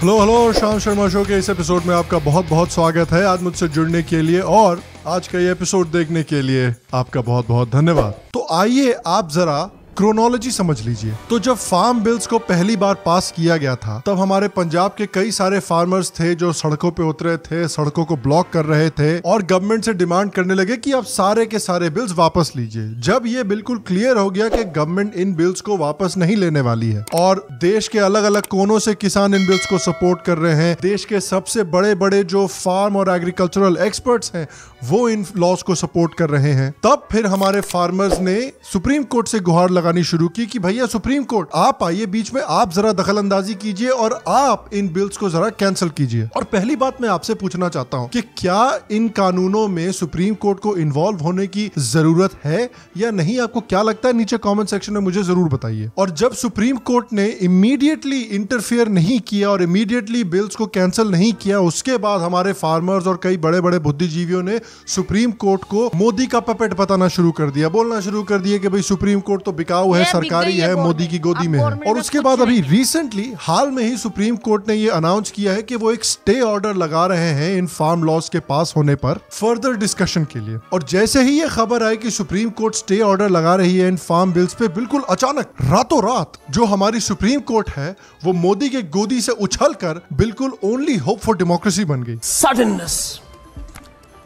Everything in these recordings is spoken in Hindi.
हेलो हेलो शाम शर्मा शो के इस एपिसोड में आपका बहुत बहुत स्वागत है आज मुझसे जुड़ने के लिए और आज का ये एपिसोड देखने के लिए आपका बहुत बहुत धन्यवाद। तो आइए आप जरा क्रोनोलॉजी समझ लीजिए। तो जब फार्म बिल्स को पहली बार पास किया गया था, तब हमारे पंजाब के कई सारे फार्मर्स थे जो सड़कों पे उतरे थे, सड़कों को ब्लॉक कर रहे थे और गवर्नमेंट से डिमांड करने लगे कि आप सारे के सारे बिल्स वापस लीजिए। जब ये बिल्कुल क्लियर हो गया कि गवर्नमेंट इन बिल्स को वापस नहीं लेने वाली है और देश के अलग अलग कोनों से किसान इन बिल्स को सपोर्ट कर रहे हैं, देश के सबसे बड़े बड़े जो फार्म और एग्रीकल्चरल एक्सपर्ट्स हैं वो इन लॉस को सपोर्ट कर रहे हैं। तब फिर हमारे फार्मर्स ने सुप्रीम कोर्ट से गुहार लगानी शुरू की कि भैया सुप्रीम कोर्ट आप आइए बीच में, आप जरा दखल अंदाजी कीजिए और आप इन बिल्स को जरा कैंसिल कीजिए। और पहली बात मैं आपसे पूछना चाहता हूँ कि क्या इन कानूनों में सुप्रीम कोर्ट को इन्वॉल्व होने की ज़रूरत है या नहीं? आपको क्या लगता है? नीचे कॉमेंट सेक्शन में मुझे ज़रूर बताइए। और जब सुप्रीम कोर्ट ने इमीडिएटली इंटरफियर नहीं किया और इमीडिएटली बिल्स को कैंसिल नहीं किया, उसके बाद हमारे फार्मर्स और कई बड़े बड़े बुद्धिजीवियों ने सुप्रीम कोर्ट को मोदी का पपेट बताना शुरू कर दिया। बोलना शुरू कर दिया कि भाई सुप्रीम कोर्ट तो बिकाऊ है सरकारी है मोदी की गोदी में। है और उसके बाद अभी रिसेंटली हाल में ही सुप्रीम कोर्ट ने ये अनाउंस किया है कि वो एक स्टे ऑर्डर लगा रहे हैं इन फार्म लॉस के पास होने पर फर्दर डिस्कशन के लिए। और जैसे ही ये खबर आई कि सुप्रीम कोर्ट स्टे ऑर्डर लगा रही है इन फार्म बिल्स पे बिल्कुल अचानक रातों रात जो हमारी सुप्रीम कोर्ट है वो मोदी के गोदी से उछल कर बिल्कुल ओनली होप फॉर डेमोक्रेसी बन गई। Suddenness.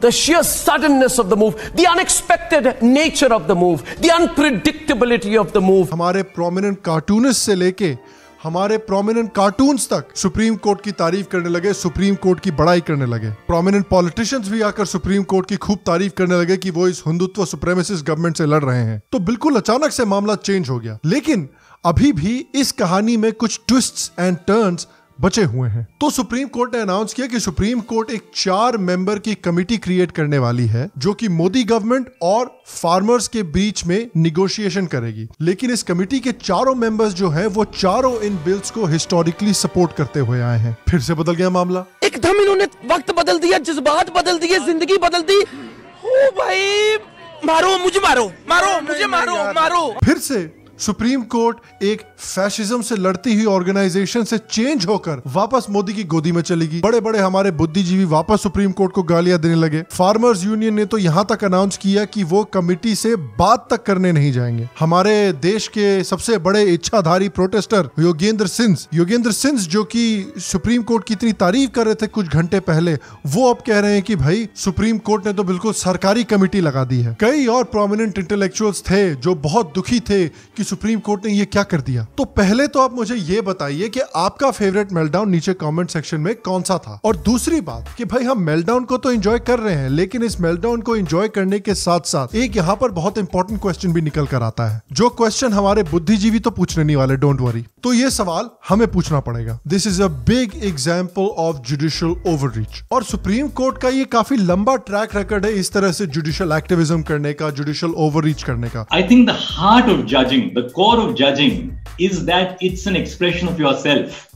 The sheer suddenness of the move, the unexpected nature of the move, the unpredictability of the move. हमारे प्रोमिनेंट कार्टूनिस्ट से लेके हमारे प्रोमिनेंट कार्टून्स तक सुप्रीम कोर्ट की तारीफ़ करने लगे सुप्रीम कोर्ट की बड़ाई करने लगे। प्रोमिनेंट पॉलिटिशियंस भी आकर सुप्रीम कोर्ट की खूब तारीफ़ करने लगे कि वो इस हिंदुत्व सुप्रेमेसिस्ट गवर्नमेंट से लड़ रहे हैं। तो बिल्कुल अचानक से मामला चेंज हो गया। लेकिन अभी भी इस कहानी में कुछ ट्विस्ट्स एंड टर्न्स बचे हुए हैं। तो सुप्रीम कोर्ट ने अनाउंस किया कि सुप्रीम कोर्ट एक चार मेंबर की कमिटी क्रिएट करने वाली है जो कि मोदी गवर्नमेंट और फार्मर्स के बीच में निगोशिएशन करेगी। लेकिन इस कमिटी के चारों मेंबर्स जो हैं वो चारों इन बिल्स को हिस्टोरिकली सपोर्ट करते हुए आए हैं। फिर से बदल गया मामला। एकदम इन्होंने वक्त बदल दिया जज्बात बदल दिए ज़िंदगी बदल दी। ओ भाई मारो मुझे मारो मारो मुझे मारो मारो। फिर से सुप्रीम कोर्ट एक फैशिज्म से लड़ती हुई ऑर्गेनाइजेशन से चेंज होकर वापस मोदी की गोदी में चलेगी। बड़े बड़े हमारे बुद्धिजीवी वापस सुप्रीम कोर्ट को गालियाँ देने लगे। फार्मर्स यूनियन ने तो यहाँ तक अनाउंस किया कि वो कमिटी से बात तक करने नहीं जाएँगे। हमारे देश के सबसे बड़े इच्छाधारी प्रोटेस्टर योगेंद्र सिंह। योगेंद्र सिंह जो कि सुप्रीम कोर्ट की इतनी तारीफ़ कर रहे थे कुछ घंटे पहले, वो अब कह रहे हैं कि भाई, सुप्रीम कोर्ट ने तो बिल्कुल सरकारी कमेटी लगा दी है। कई और प्रोमिनेंट इंटेलेक्चुअल्स थे जो बहुत दुखी थे कि सुप्रीम कोर्ट ने ये क्या कर दिया? तो पहले तो आप मुझे ये बताइए कि आपका फेवरेट मेल्टडाउन नीचे कमेंट सेक्शन में कौन सा था? और दूसरी बात कि भाई हम मेल्टडाउन को तो एंजॉय कर रहे हैं लेकिन इस मेल्टडाउन को एंजॉय करने के साथ साथ एक यहाँ पर बहुत इंपॉर्टेंट क्वेश्चन भी निकल कर आता है। जो क्वेश्चन हमारे बुद्धिजीवी तो पूछने नहीं वाले डोंट वरी तो ये सवाल हमें पूछना पड़ेगा। This is a big example of judicial overreach और सुप्रीम कोर्ट का ये काफ़ी लंबा ट्रैक रिकॉर्ड है इस तरह से जुडिशियल एक्टिविज्म करने का जुडिशियल ओवररीच करने का। I think the heart of judging, the core of judging, is that it's an expression of yourself.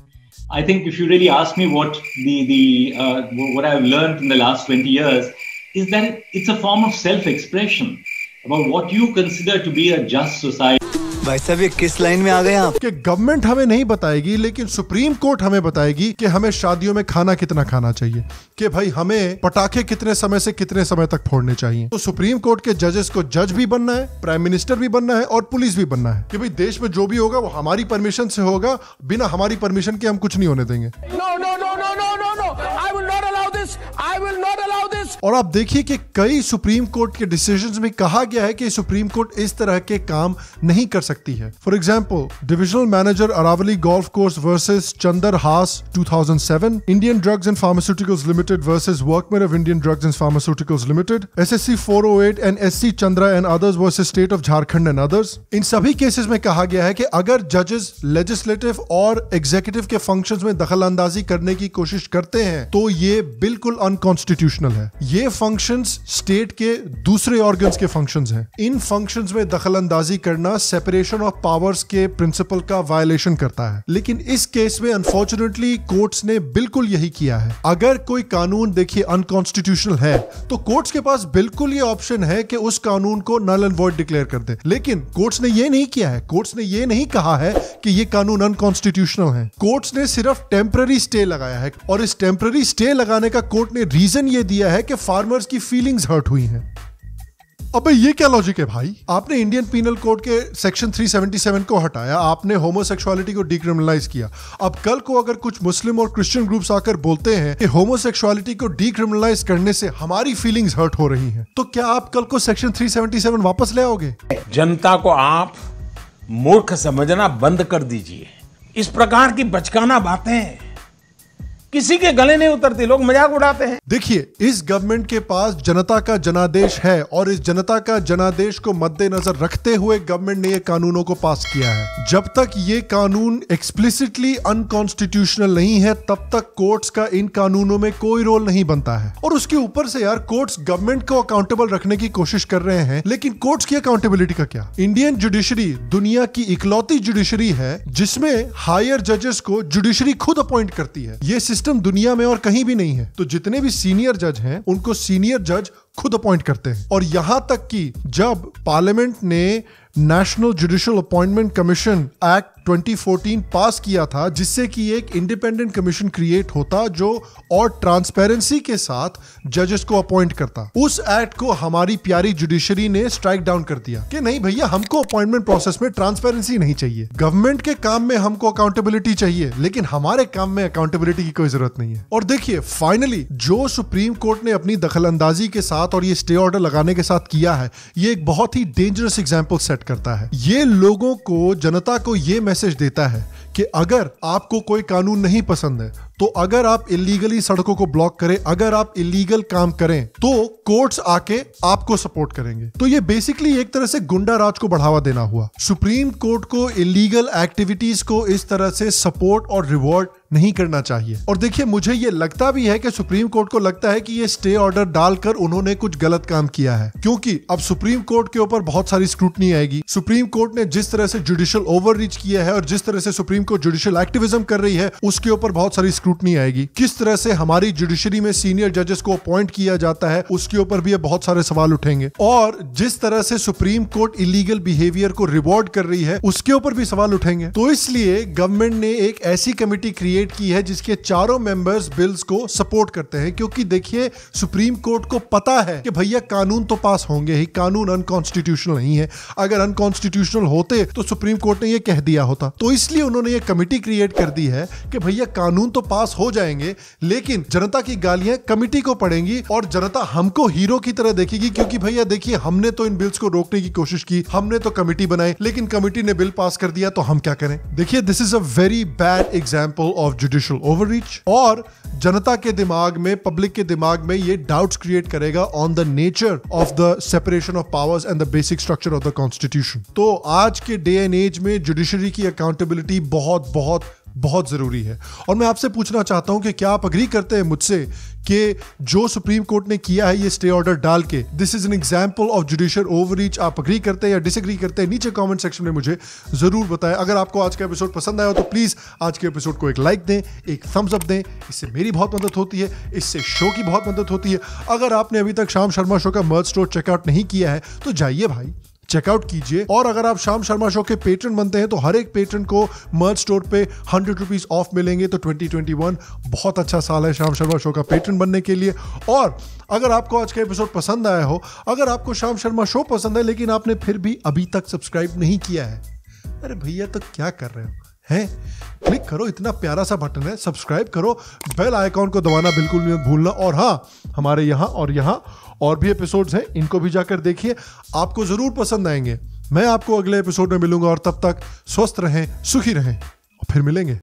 I think if you really ask me what the the uh, what I've learned in the last 20 years is that it's a form of self-expression about what you consider to be a just society. भाई साहब ये किस लाइन में आ गए आप? कि गवर्नमेंट हमें नहीं बताएगी लेकिन सुप्रीम कोर्ट हमें बताएगी कि हमें शादियों में खाना कितना खाना चाहिए कि भाई हमें पटाखे कितने समय से कितने समय तक फोड़ने चाहिए। तो सुप्रीम कोर्ट के जजेस को जज भी बनना है प्राइम मिनिस्टर भी बनना है और पुलिस भी बनना है कि भाई देश में जो भी होगा वो हमारी परमिशन से होगा बिना हमारी परमिशन के हम कुछ नहीं होने देंगे। नो नो नो और आप देखिए कि कई सुप्रीम कोर्ट के डिसीज़न में कहा गया है कि सुप्रीम कोर्ट इस तरह के काम नहीं कर सकती है। For example divisional manager Aravali golf course versus Chander Hass 2007 Indian drugs and pharmaceuticals limited versus workmen of Indian drugs and pharmaceuticals limited SSC 408 and SC Chandra and others versus state of Jharkhand and others इन सभी केसेस में कहा गया है कि अगर जजेस लेजिस्लेटिव और एग्जीक्यूटिव के फ़ंक्शंस में दखल अंदाजी करने की कोशिश करते हैं तो ये बिल्कुल अनकॉन्स्टिट्यूशनल है। ये फ़ंक्शंस स्टेट के दूसरे ऑर्गन्स के फ़ंक्शंस हैं। इन फ़ंक्शंस में दखल अंदाजी करना सेपरेशन ऑफ़ पावर्स के प्रिंसिपल का वायलेशन करता है। लेकिन इस केस में अनफॉर्चुनेटली कोर्ट्स ने बिल्कुल यही किया है। अगर कोई कानून देखिए अनकॉन्स्टिट्यूशनल है तो कोर्ट्स के पास बिल्कुल ये ऑप्शन है कि उस कानून को नल एंड वॉइड डिक्लेयर कर दे। लेकिन कोर्ट्स ने ये नहीं किया है। कोर्ट्स ने ये नहीं कहा है कि ये कानून अनकॉन्स्टिट्यूशनल है। कोर्ट्स ने सिर्फ़ टेम्पररी स्टे लगाया है। और इस टेम्पररी स्टे लगाने का कोर्ट ने रीजन ये दिया है कि फार्मर्स की फीलिंग्स हर्ट हुई हैं। अबे, ये क्या लॉजिक है भाई? आपने इंडियन पीनल कोड के सेक्शन 377 को हटाया, आपने होमोसेक्सुअलिटी को डिक्रिमिनलाइज किया। अब कल को अगर कुछ मुस्लिम और क्रिश्चियन ग्रुप्स आकर बोलते हैं कि होमोसेक्सुअलिटी को डिक्रिमिनलाइज करने से हमारी फीलिंग्स हर्ट हो रही हैं तो क्या आप कल को सेक्शन 377 वापस ले आओगे? जनता को आप मूर्ख समझना बंद कर दीजिए। इस प्रकार की बचकाना बातें। किसी के गले नहीं उतरती, लोग मज़ाक उड़ाते हैं। देखिए, इस गवर्नमेंट के पास जनता का जनादेश है और इस जनता का जनादेश को मद्देनजर रखते हुए गवर्नमेंट ने ये कानूनों को पास किया है। जब तक ये कानून एक्सप्लिसिटली अनकॉन्स्टिट्यूशनल नहीं है, तब तक कोर्ट्स का इन कानूनों में कोई रोल नहीं बनता है। और उसके ऊपर से यार कोर्ट्स गवर्नमेंट को अकाउंटेबल रखने की कोशिश कर रहे हैं, लेकिन कोर्ट्स की अकाउंटेबिलिटी का क्या? इंडियन जुडिशरी दुनिया की इकलौती जुडिशरी है, जिसमें हायर जजेस को जुडिशरी खुद अपॉइंट करती है। ये सिस्टम दुनिया में और कहीं भी नहीं है। तो जितने भी सीनियर जज हैं, उनको सीनियर जज खुद अपॉइंट करते हैं। और यहाँ तक कि जब पार्लियामेंट ने national judicial appointment commission act 2014 pass किया था, जिससे कि एक इंडिपेंडेंट कमीशन क्रिएट होता जो और ट्रांसपेरेंसी के साथ जजेस को अपॉइंट करता। उस एक्ट को हमारी प्यारी जुडिशरी ने स्ट्राइक डाउन कर दिया कि नहीं भैया, हमको अपॉइंटमेंट प्रोसेस में ट्रांसपेरेंसी नहीं चाहिए। गवर्नमेंट के काम में हमको अकाउंटेबिलिटी चाहिए, लेकिन हमारे काम में अकाउंटेबिलिटी की कोई ज़रूरत नहीं है। और देखिए फाइनली जो सुप्रीम कोर्ट ने अपनी दखल के साथ और ये स्टे ऑर्डर लगाने के साथ किया है, ये एक बहुत ही डेंजरस एग्ज़ाम्पल सेट करता है। ये लोगों को, जनता को ये मैसेज देता है कि अगर आपको कोई कानून नहीं पसंद है तो अगर आप इलीगली सड़कों को ब्लॉक करें, अगर आप इलीगल काम करें तो कोर्ट्स आके आपको सपोर्ट करेंगे। तो ये बेसिकली एक तरह से गुंडा राज को बढ़ावा देना हुआ। सुप्रीम कोर्ट को इलीगल एक्टिविटीज़ को इस तरह से सपोर्ट और रिवॉर्ड नहीं करना चाहिए। और देखिए, मुझे ये लगता भी है कि सुप्रीम कोर्ट को लगता है कि ये स्टे ऑर्डर डालकर उन्होंने कुछ गलत काम किया है। क्योंकि अब सुप्रीम कोर्ट के ऊपर बहुत सारी स्क्रूटनी आएगी। सुप्रीम कोर्ट ने जिस तरह से जुडिशियल ओवर किया है और जिस तरह से सुप्रीम कोर्ट जुडिशियल एक्टिविज्म कर रही है, उसके ऊपर बहुत सारी आएगी। किस तरह से हमारी जुडिशरी में सीनियर जजेस को अपॉइंट किया जाता है, उसके ऊपर भी बहुत सारे सवाल उठेंगे। और जिस तरह से सुप्रीम कोर्ट इलीगल बिहेवियर को रिवॉर्ड कर रही है, उसके ऊपर भी सवाल उठेंगे। तो इसलिए गवर्नमेंट ने एक ऐसी कमेटी क्रिएट की है, जिसके चारों मेंबर्स बिल्स को सपोर्ट करते हैं। क्योंकि देखिए, सुप्रीम कोर्ट को पता है कि भैया कानून तो पास होंगे ही, कानून अनकॉन्स्टिट्यूशनल नहीं है। अगर अनकॉन्स्टिट्यूशनल होते तो सुप्रीम कोर्ट ने यह कह दिया होता। तो इसलिए उन्होंने ये कमेटी क्रिएट कर दी है कि भैया कानून तो पास हो जाएँगे, लेकिन जनता की गालियाँ कमिटी को पड़ेंगी और जनता हमको हीरो की तरह देखेगी क्योंकि भैया देखिए, हमने तो इन बिल्स को रोकने की कोशिश की, हमने तो कमिटी बनाई, लेकिन कमिटी ने बिल पास कर दिया तो हम क्या करें? देखिए this is a very bad example of judicial overreach और जनता के दिमाग में पब्लिक के दिमाग में ये डाउट्स क्रिएट करेगा on the nature of the separation of powers and the basic structure of the constitution तो आज के डे एंड एज में जुडिशरी की अकाउंटेबिलिटी बहुत बहुत बहुत ज़रूरी है। और मैं आपसे पूछना चाहता हूँ कि क्या आप अग्री करते हैं मुझसे कि जो सुप्रीम कोर्ट ने किया है ये स्टे ऑर्डर डाल के this is an example of judicial overreach आप अग्री करते हैं या डिसएग्री करते हैं, नीचे कमेंट सेक्शन में मुझे ज़रूर बताएँ। अगर आपको आज का एपिसोड पसंद आया हो तो प्लीज़ आज के एपिसोड को एक लाइक दें, एक थम्स अप दें, इससे मेरी बहुत मदद होती है, इससे शो की बहुत मदद होती है। अगर आपने अभी तक शाम शर्मा शो का मर्ज स्टोर चेकआउट नहीं किया है तो जाइए भाई चेकआउट कीजिए। और अगर आप शाम शर्मा शो के पेटर्न बनते हैं तो हर एक पेटर्न को मर्ज स्टोर पे हंड्रेड रुपीज़ ऑफ़ मिलेंगे। तो 2021 बहुत अच्छा साल है शाम शर्मा शो का पेटर्न बनने के लिए। और अगर आपको आज का एपिसोड पसंद आया हो, अगर आपको शाम शर्मा शो पसंद है, लेकिन आपने फिर भी अभी तक सब्सक्राइब नहीं किया है, अरे भैया तो क्या कर रहे हो? हैं? क्लिक करो, इतना प्यारा सा बटन है, सब्सक्राइब करो, बेल आइकॉन को दबाना बिल्कुल नहीं भूलना। और हाँ हमारे यहाँ और यहाँ और भी एपिसोड्स हैं, इनको भी जाकर देखिए, आपको ज़रूर पसंद आएँगे। मैं आपको अगले एपिसोड में मिलूँगा और तब तक स्वस्थ रहें, सुखी रहें, और फिर मिलेंगे।